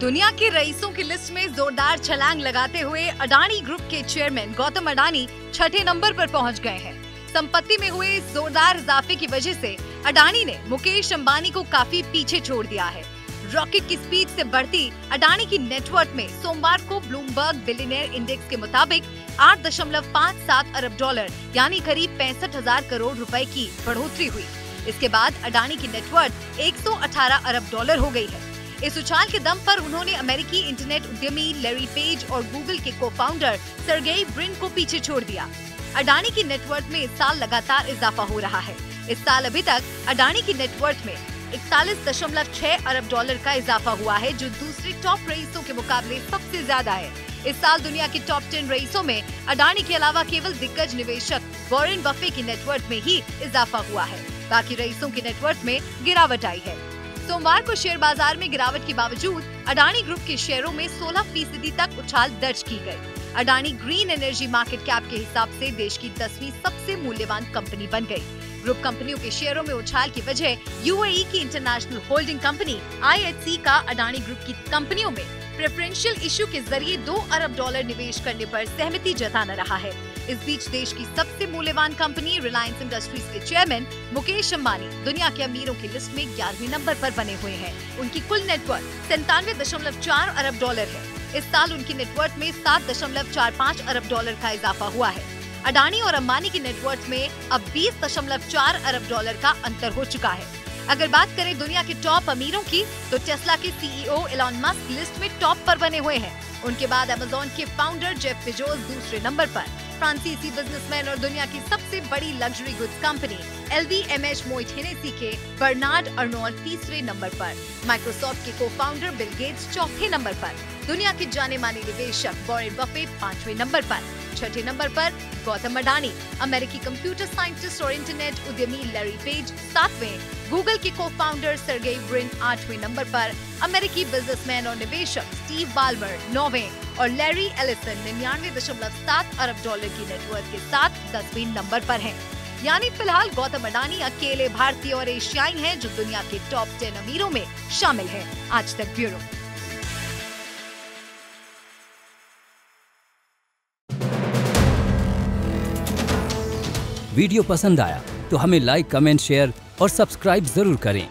दुनिया के रईसों की लिस्ट में जोरदार छलांग लगाते हुए अडानी ग्रुप के चेयरमैन गौतम अडानी छठे नंबर पर पहुँच गए हैं। संपत्ति में हुए जोरदार इजाफे की वजह से अडानी ने मुकेश अंबानी को काफ़ी पीछे छोड़ दिया है। रॉकेट की स्पीड से बढ़ती अडानी की नेटवर्क में सोमवार को ब्लूमबर्ग बिलियनियर इंडेक्स के मुताबिक 8.57 अरब डॉलर, यानी करीब पैंसठ हज़ार करोड़ रुपए की बढ़ोतरी हुई। इसके बाद अडानी की नेटवर्क 118 अरब डॉलर हो गई है। इस उछाल के दम पर उन्होंने अमेरिकी इंटरनेट उद्यमी लेरी पेज और गूगल के को फाउंडर सरगेई ब्रिन को पीछे छोड़ दिया। अडानी की नेटवर्क में इस साल लगातार इजाफा हो रहा है। इस साल अभी तक अडानी की नेटवर्क में इकतालीस दशमलव छह अरब डॉलर का इजाफा हुआ है, जो दूसरे टॉप रईसों के मुकाबले सबसे ज़्यादा है। इस साल दुनिया के टॉप टेन रईसों में अडानी के अलावा केवल दिग्गज निवेशक वॉरेन बफे की नेटवर्क में ही इजाफा हुआ है। बाकी रईसों की नेटवर्क में गिरावट आई है। सोमवार को शेयर बाज़ार में गिरावट के बावजूद अडानी ग्रुप के शेयरों में 16 फ़ीसदी तक उछाल दर्ज की गई। Adani green energy market cap के हिसाब से देश की दसवीं सबसे मूल्यवान कंपनी बन गई। ग्रुप कंपनियों के शेयरों में उछाल की वजह यूएई की इंटरनेशनल होल्डिंग कंपनी आई का अडानी ग्रुप की कंपनियों में प्रेफरेंशियल इशू के ज़रिए दो अरब डॉलर निवेश करने पर सहमति जताना रहा है। इस बीच देश की सबसे मूल्यवान कंपनी रिलायंस इंडस्ट्रीज़ के चेयरमैन मुकेश अम्बानी दुनिया के अमीरों की लिस्ट में ग्यारहवीं नंबर पर बने हुए हैं। उनकी कुल नेटवर्क सैतानवे दशमलव चार अरब डॉलर है। इस साल उनकी नेटवर्क में सात दशमलव चार पाँच अरब डॉलर का इजाफा हुआ है। अडानी और अम्बानी की नेटवर्क में अब बीस दशमलव चार अरब डॉलर का अंतर हो चुका है। अगर बात करें दुनिया के टॉप अमीरों की तो टेस्ला के सीईओ एलॉन मस्क लिस्ट में टॉप पर बने हुए हैं। उनके बाद अमेजोन के फाउंडर जेफ बेजोस दूसरे नंबर पर। फ्रांसीसी बिजनेसमैन और दुनिया की सबसे बड़ी luxury goods company L V M H Moet Hennessy के बर्नार्ड अर्नोल तीसरे नंबर पर। माइक्रोसॉफ्ट के को फाउंडर बिल गेट्स चौथे नंबर पर। दुनिया के जाने माने निवेशक वॉरेन बफेट पाँचवें नंबर पर। छठे नंबर पर गौतम अडानी, अमेरिकी कंप्यूटर साइंटिस्ट और इंटरनेट उद्यमी लैरी पेज सातवें गूगल के को फाउंडर सरगे ब्रिन आठवें नंबर पर अमेरिकी बिजनेसमैन और निवेशक स्टीव बाल्मर नौवे और लैरी एलिसन निन्यानवे दशमलव सात अरब डॉलर की नेटवर्क के साथ दसवीं नंबर पर हैं। यानी फ़िलहाल गौतम अडानी अकेले भारतीय और एशियाई हैं जो दुनिया के टॉप टेन अमीरों में शामिल हैं। आज तक ब्यूरो वीडियो पसंद आया तो हमें लाइक कमेंट शेयर और सब्सक्राइब ज़रूर करें।